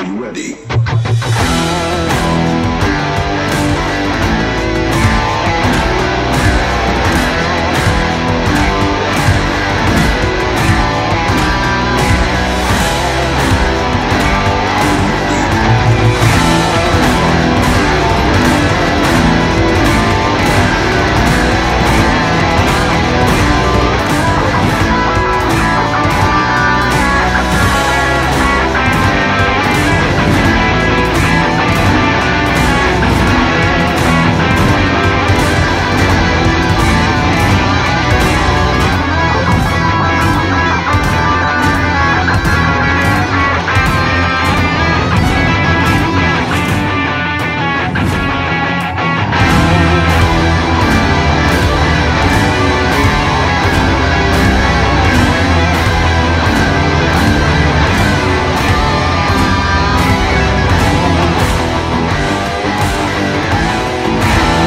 Are you ready?